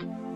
Follow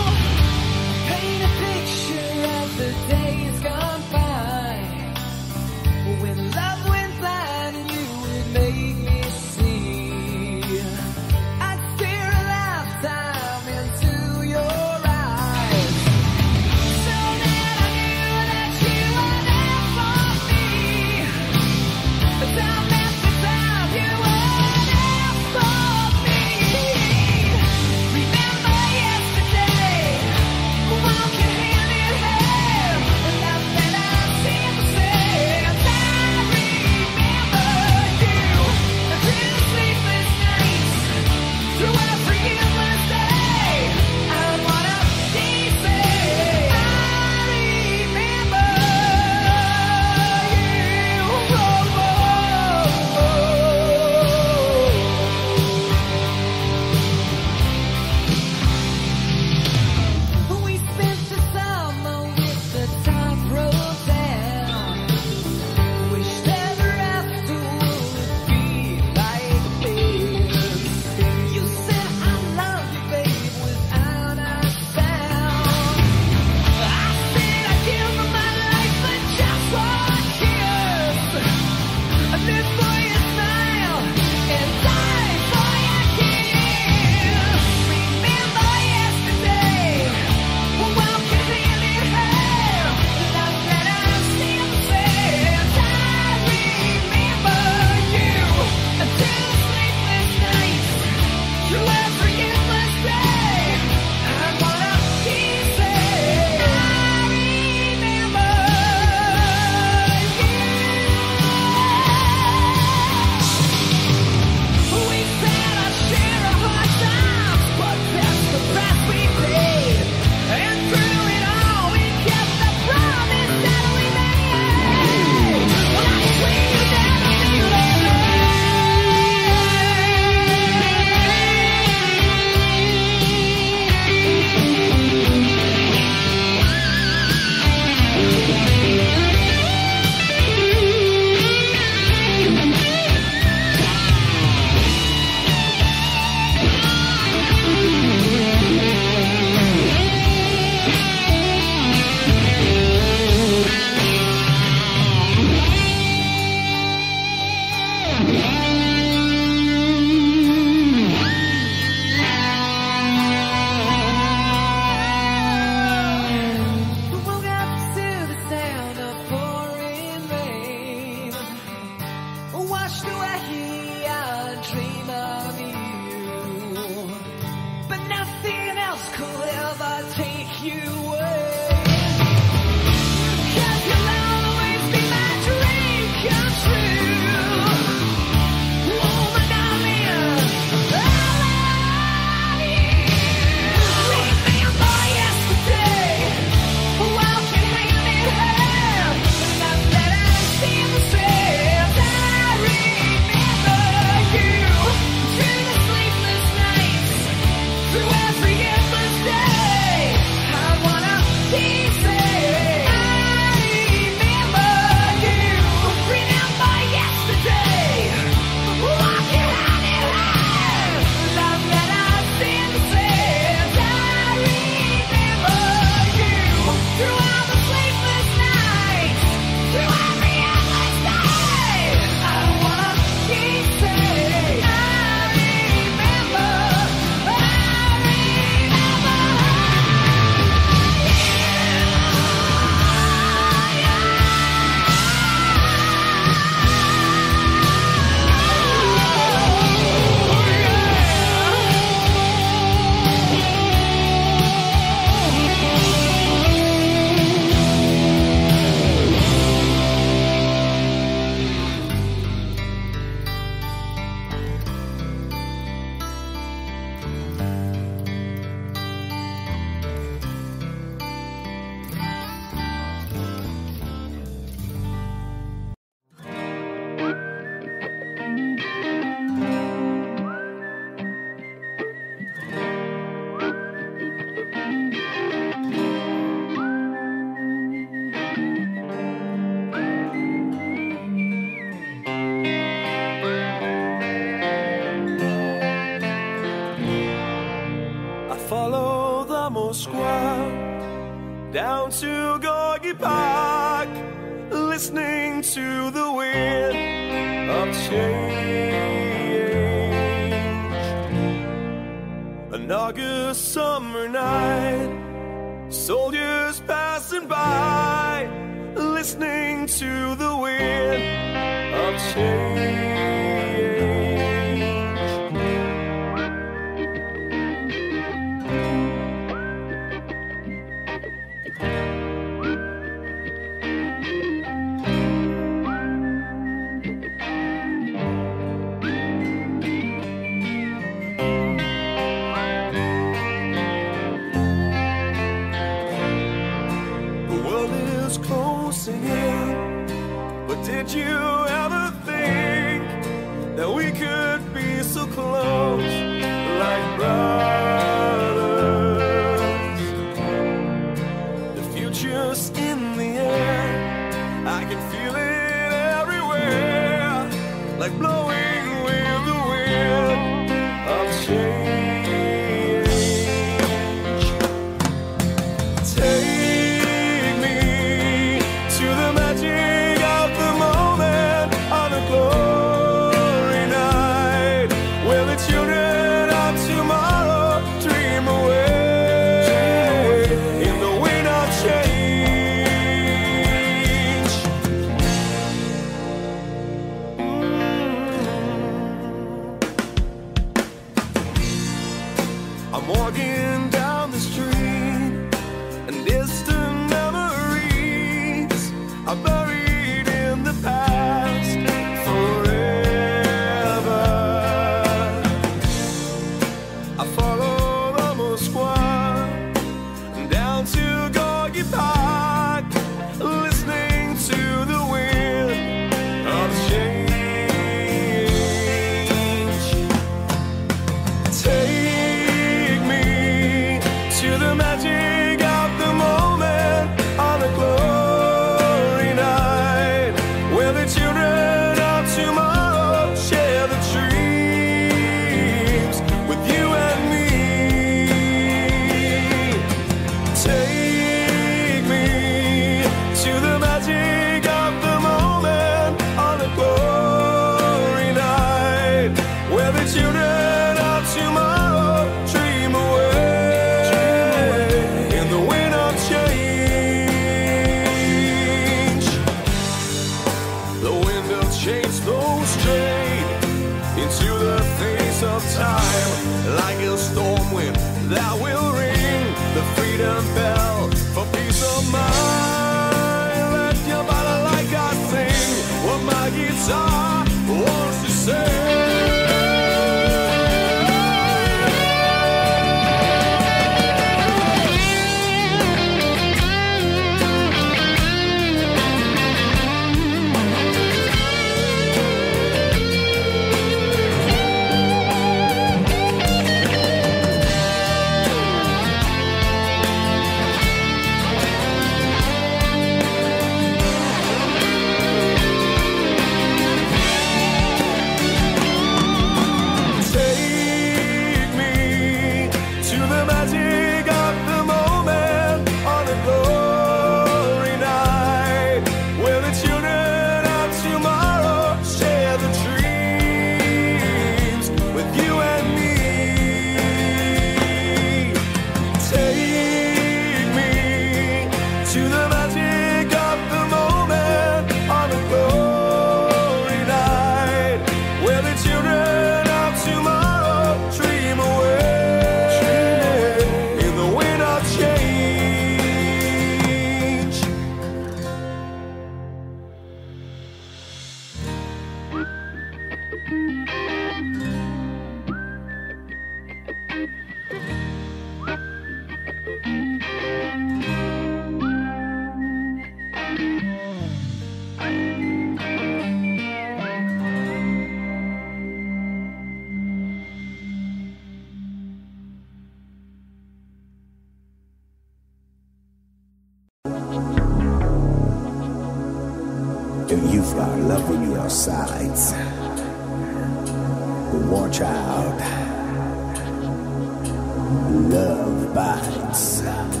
Love bites.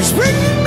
It's bringing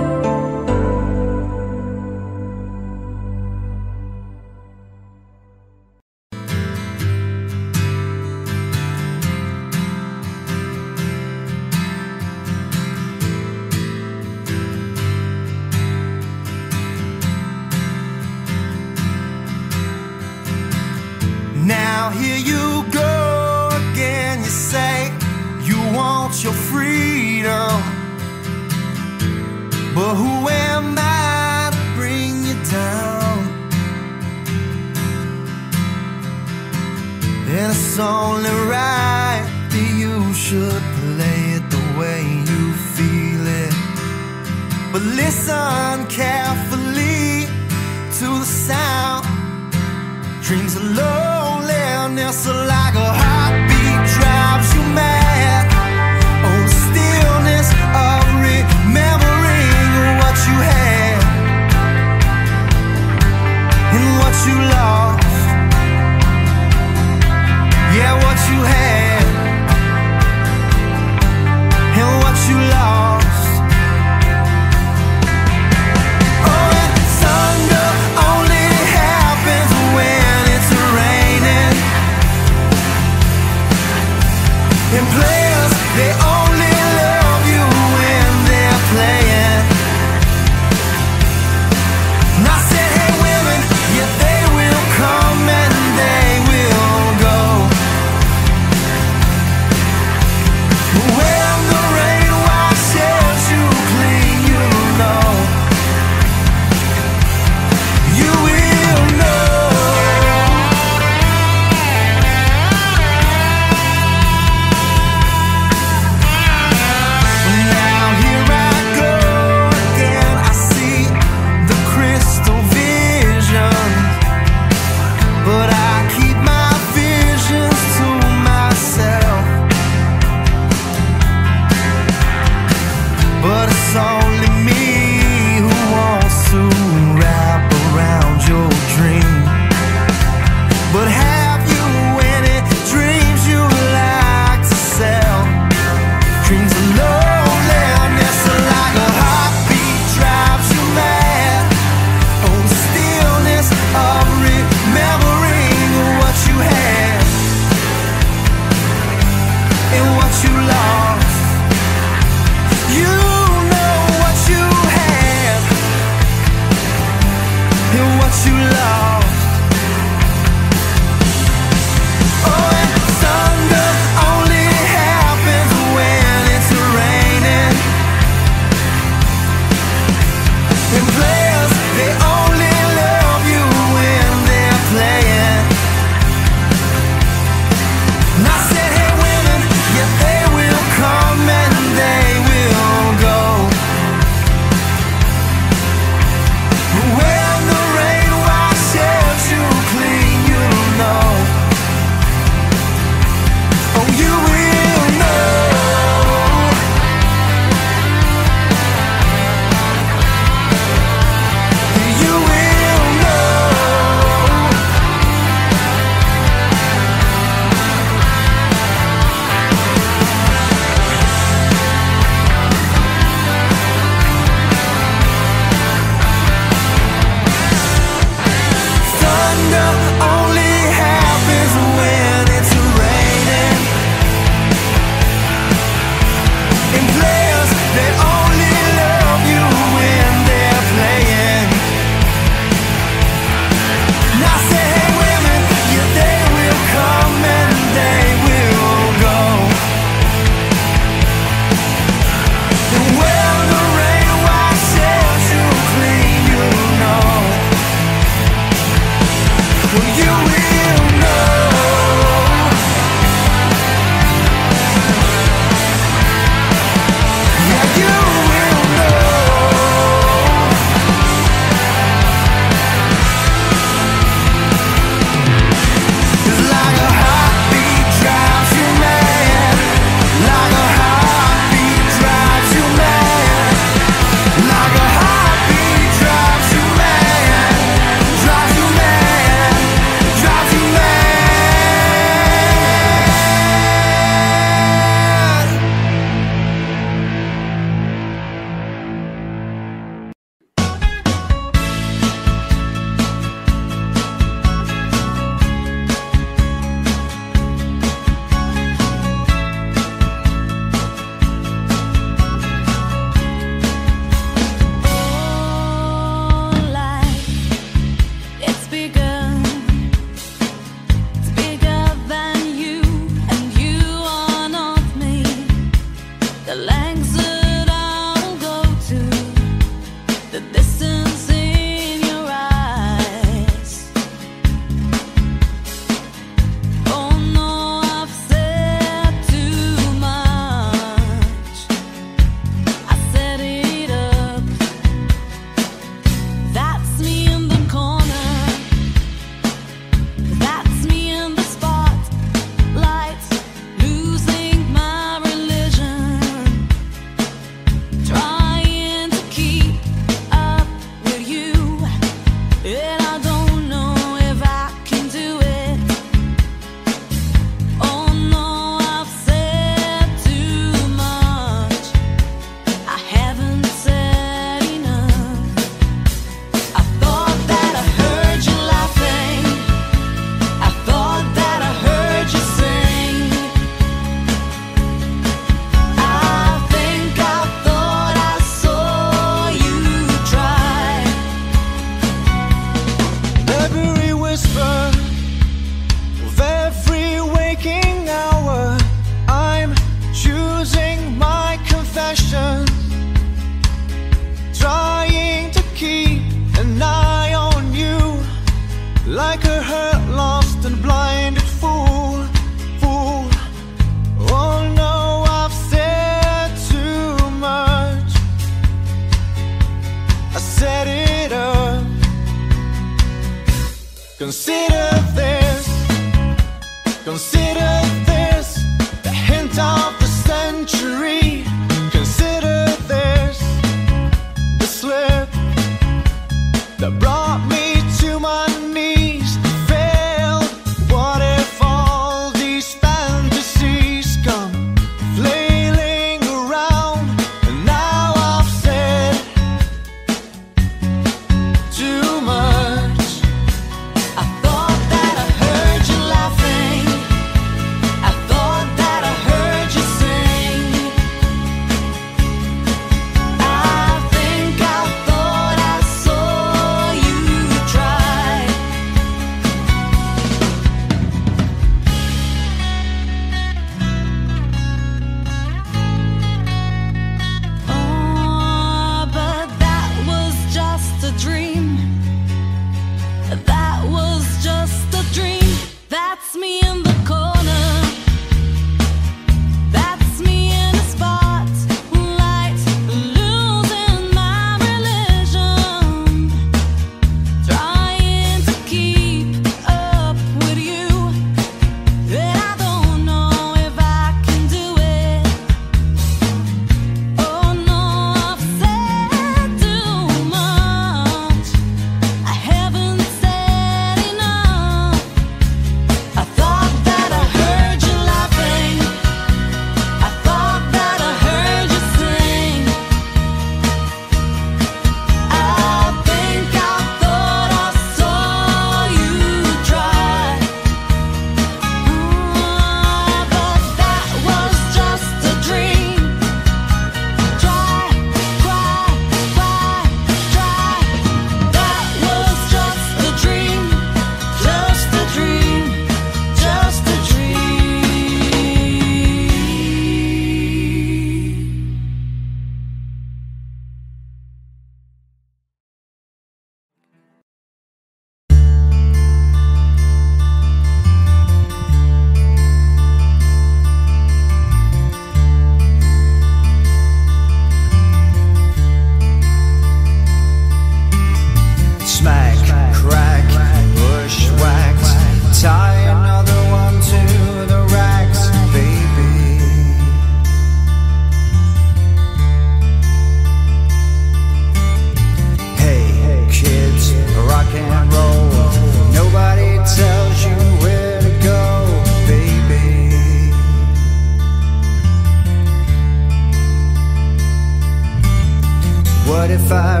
if I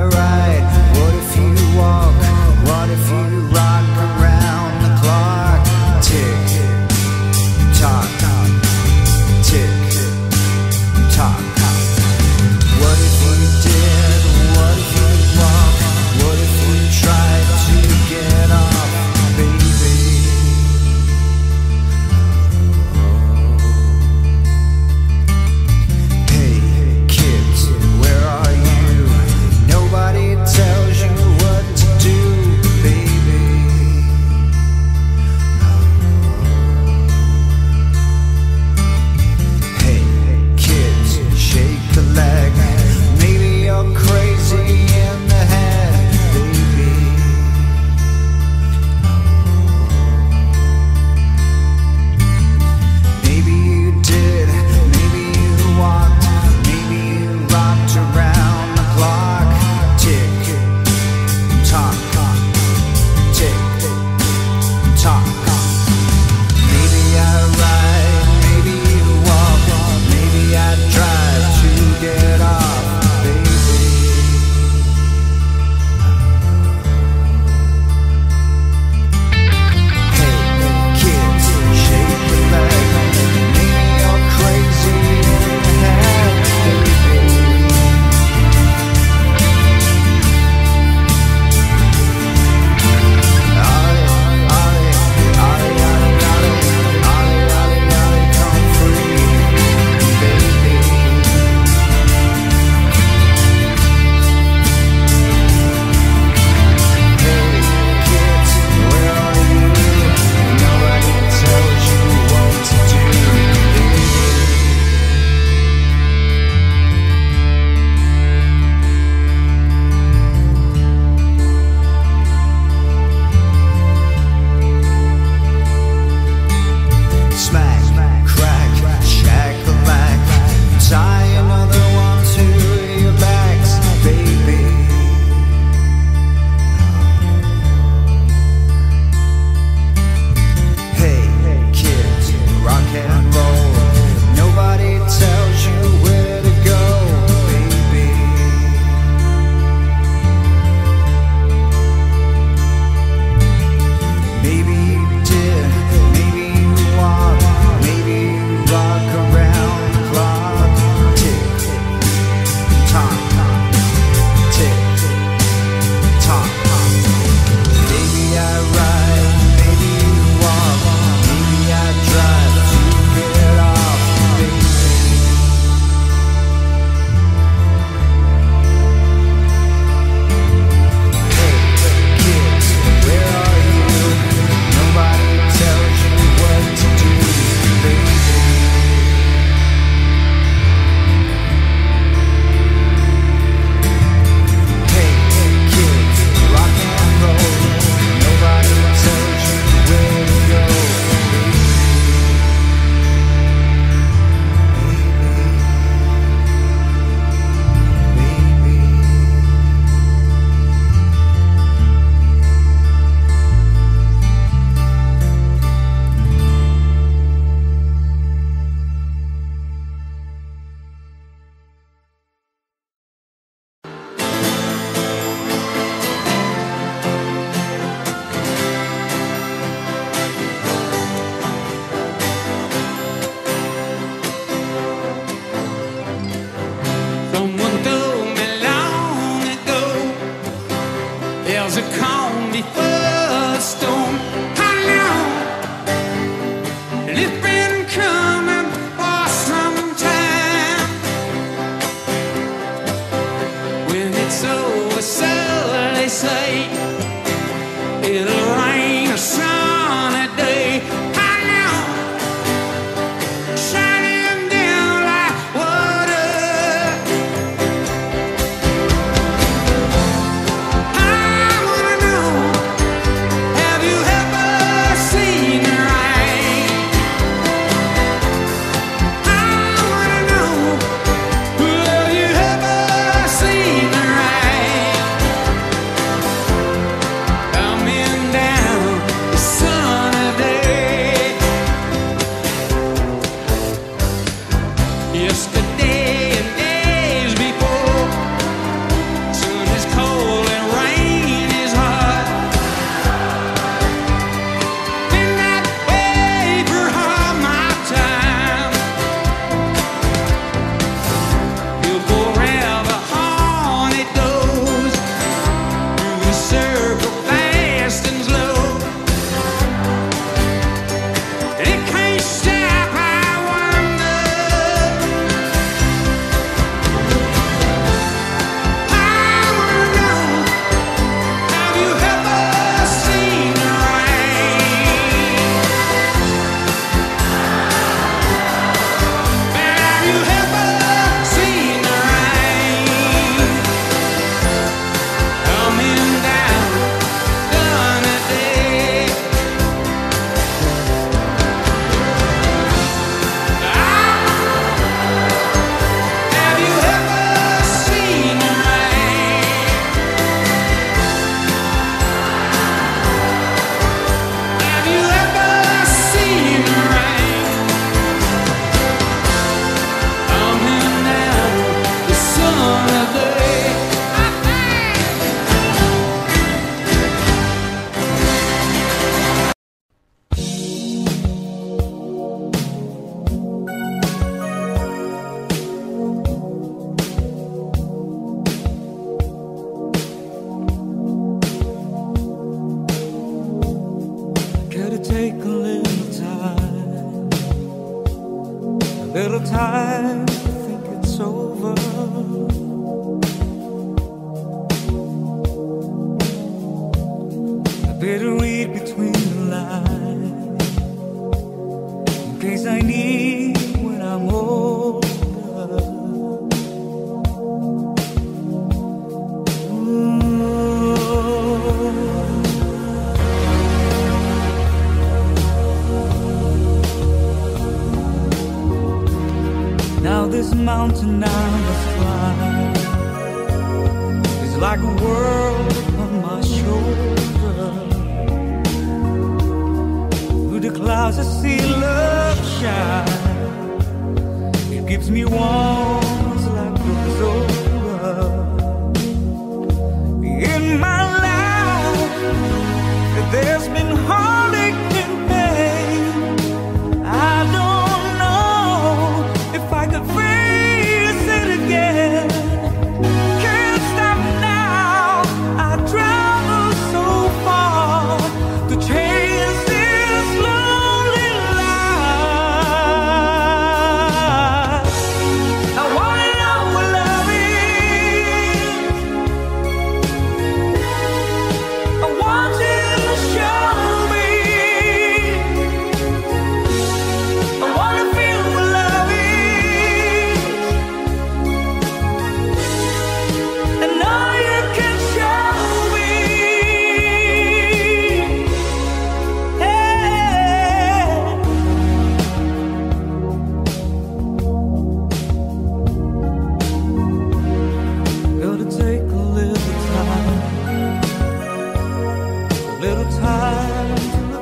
little time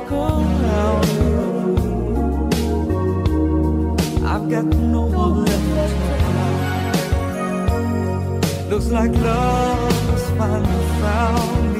until I've got no left Looks like love's finally found me.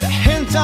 The hint